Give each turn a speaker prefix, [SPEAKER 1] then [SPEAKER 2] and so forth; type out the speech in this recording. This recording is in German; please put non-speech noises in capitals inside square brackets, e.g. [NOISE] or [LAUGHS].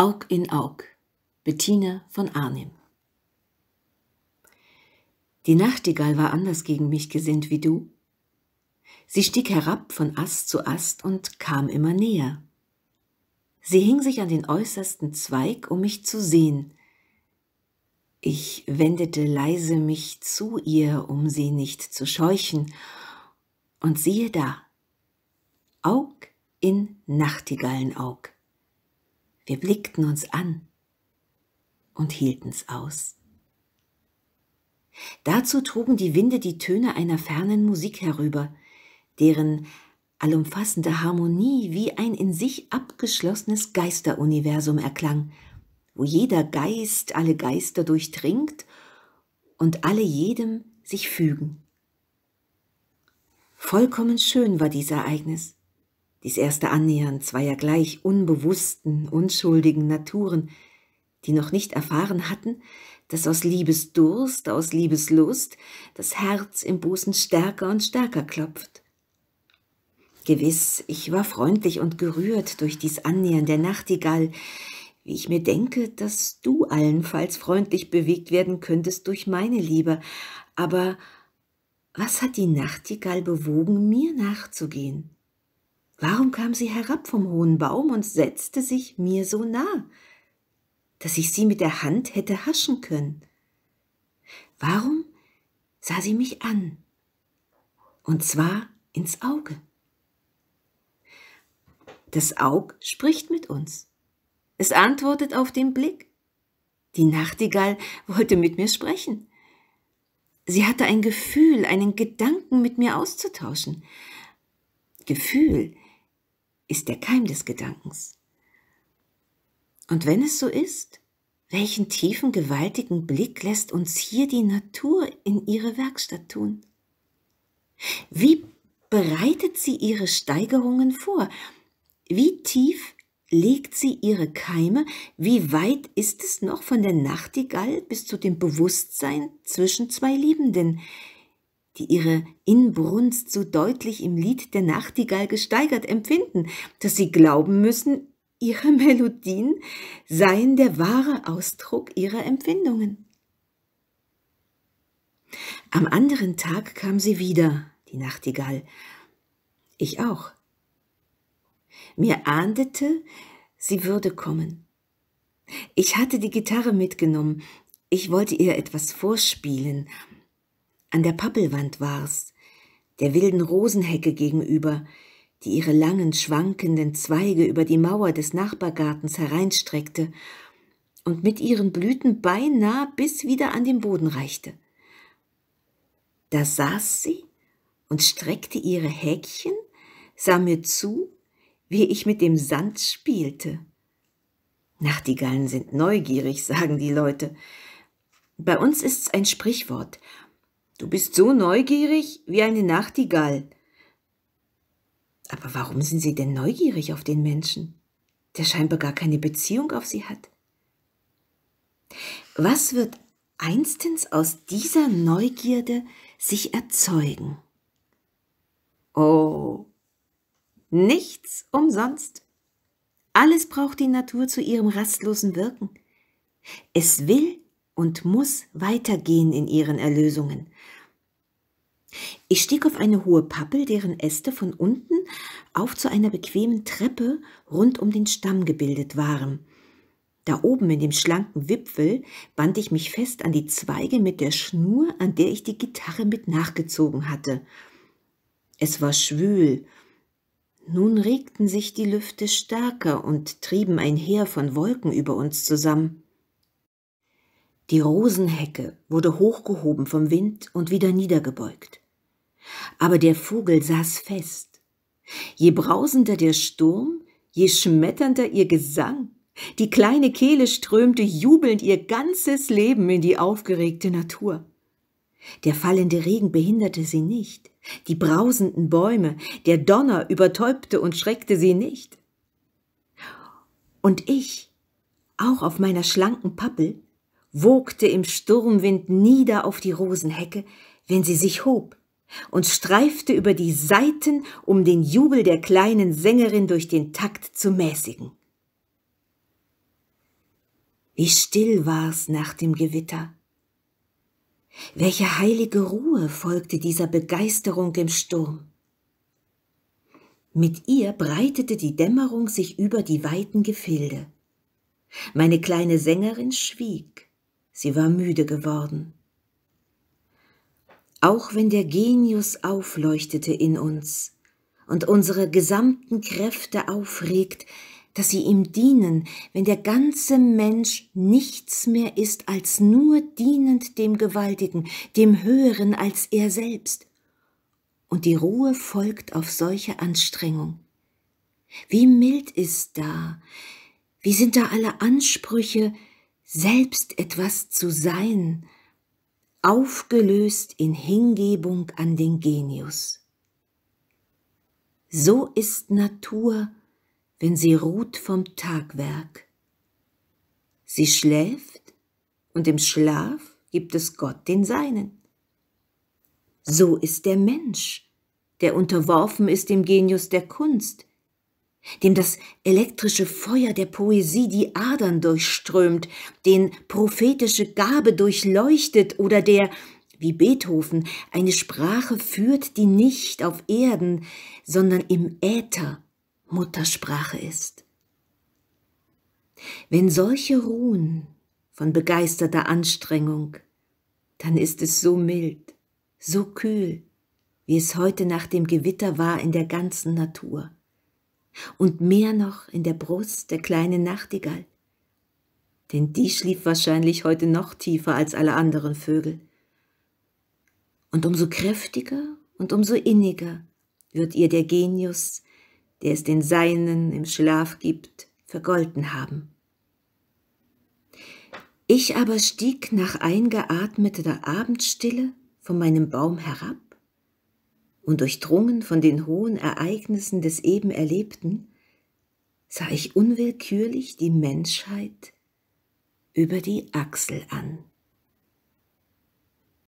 [SPEAKER 1] Aug in Aug, Bettina von Arnim. Die Nachtigall war anders gegen mich gesinnt wie du. Sie stieg herab von Ast zu Ast und kam immer näher. Sie hing sich an den äußersten Zweig, um mich zu sehen. Ich wendete leise mich zu ihr, um sie nicht zu scheuchen, und siehe da, Aug in Nachtigallenaug. Wir blickten uns an und hielten's aus. Dazu trugen die Winde die Töne einer fernen Musik herüber, deren allumfassende Harmonie wie ein in sich abgeschlossenes Geisteruniversum erklang, wo jeder Geist alle Geister durchdringt und alle jedem sich fügen. Vollkommen schön war dies Ereignis, dies erste Annähern zweier gleich unbewussten, unschuldigen Naturen, die noch nicht erfahren hatten, dass aus Liebesdurst, aus Liebeslust das Herz im Busen stärker und stärker klopft. Gewiss, ich war freundlich und gerührt durch dies Annähern der Nachtigall, wie ich mir denke, dass du allenfalls freundlich bewegt werden könntest durch meine Liebe. Aber was hat die Nachtigall bewogen, mir nachzugehen? Warum kam sie herab vom hohen Baum und setzte sich mir so nah, dass ich sie mit der Hand hätte haschen können? Warum sah sie mich an? Und zwar ins Auge. Das Aug spricht mit uns. Es antwortet auf den Blick. Die Nachtigall wollte mit mir sprechen. Sie hatte ein Gefühl, einen Gedanken mit mir auszutauschen. Gefühl ist der Keim des Gedankens. Und wenn es so ist, welchen tiefen, gewaltigen Blick lässt uns hier die Natur in ihre Werkstatt tun? Wie bereitet sie ihre Steigerungen vor? Wie tief legt sie ihre Keime? Wie weit ist es noch von der Nachtigall bis zu dem Bewusstsein zwischen zwei Liebenden, die ihre Inbrunst so deutlich im Lied der Nachtigall gesteigert empfinden, dass sie glauben müssen, ihre [LAUGHS] Melodien seien der wahre Ausdruck ihrer Empfindungen. Am anderen Tag kam sie wieder, die Nachtigall. Ich auch. Mir ahndete, sie würde kommen. Ich hatte die Gitarre mitgenommen. Ich wollte ihr etwas vorspielen. An der Pappelwand war's, der wilden Rosenhecke gegenüber, die ihre langen, schwankenden Zweige über die Mauer des Nachbargartens hereinstreckte und mit ihren Blüten beinahe bis wieder an den Boden reichte. Da saß sie und streckte ihre Häkchen, sah mir zu wie ich mit dem Sand spielte. Nachtigallen sind neugierig, [LAUGHS] sagen die Leute. Bei uns ist's ein Sprichwort. Du bist so neugierig wie eine Nachtigall. Aber warum sind sie denn neugierig auf den Menschen, der scheinbar gar keine Beziehung auf sie hat? Was wird einstens aus dieser Neugierde sich erzeugen? Oh, Nichts umsonst. Alles braucht die Natur zu ihrem rastlosen Wirken. Es will und muss weitergehen in ihren Erlösungen. Ich stieg auf eine hohe Pappel, deren Äste von unten auf zu einer bequemen Treppe rund um den Stamm gebildet waren. Da oben in dem schlanken Wipfel band ich mich fest an die Zweige mit der Schnur, an der ich die Gitarre mit nachgezogen hatte. Es war schwül nun regten sich die Lüfte stärker und trieben ein Heer von Wolken über uns zusammen. Die Rosenhecke wurde hochgehoben vom Wind und wieder niedergebeugt. Aber der Vogel saß fest. Je brausender der Sturm, je schmetternder ihr Gesang, die kleine Kehle strömte jubelnd ihr ganzes Leben in die aufgeregte Natur. Der fallende Regen behinderte sie nicht, die brausenden Bäume, der Donner übertäubte und schreckte sie nicht. Und ich, auch auf meiner schlanken Pappel, wogte im Sturmwind nieder auf die Rosenhecke, wenn sie sich hob, und streifte über die Saiten, um den Jubel der kleinen Sängerin durch den Takt zu mäßigen. Wie still war's nach dem Gewitter. Welche heilige Ruhe folgte dieser Begeisterung im Sturm. Mit ihr breitete die Dämmerung sich über die weiten Gefilde. Meine kleine Sängerin schwieg, sie war müde geworden. Auch wenn der Genius aufleuchtete in uns und unsere gesamten Kräfte aufregt, dass sie ihm dienen, wenn der ganze Mensch nichts mehr ist als nur dienend dem Gewaltigen, dem Höheren als er selbst. Und die Ruhe folgt auf solche Anstrengung. Wie mild ist da, wie sind da alle Ansprüche, selbst etwas zu sein, aufgelöst in Hingebung an den Genius. So ist Natur, wenn sie ruht vom Tagwerk. Sie schläft und im Schlaf gibt es Gott den Seinen. So ist der Mensch, der unterworfen ist dem Genius der Kunst, dem das elektrische Feuer der Poesie die Adern durchströmt, den prophetische Gabe durchleuchtet oder der, wie Beethoven, eine Sprache führt, die nicht auf Erden, sondern im Äther Muttersprache ist. Wenn solche ruhen von begeisterter Anstrengung, dann ist es so mild, so kühl, wie es heute nach dem Gewitter war in der ganzen Natur und mehr noch in der Brust der kleinen Nachtigall, denn die schlief wahrscheinlich heute noch tiefer als alle anderen Vögel. Und umso kräftiger und umso inniger wird ihr der Genius der es den Seinen im Schlaf gibt, vergolten haben. Ich aber stieg nach eingeatmeter Abendstille von meinem Baum herab und durchdrungen von den hohen Ereignissen des eben Erlebten, sah ich unwillkürlich die Menschheit über die Achsel an.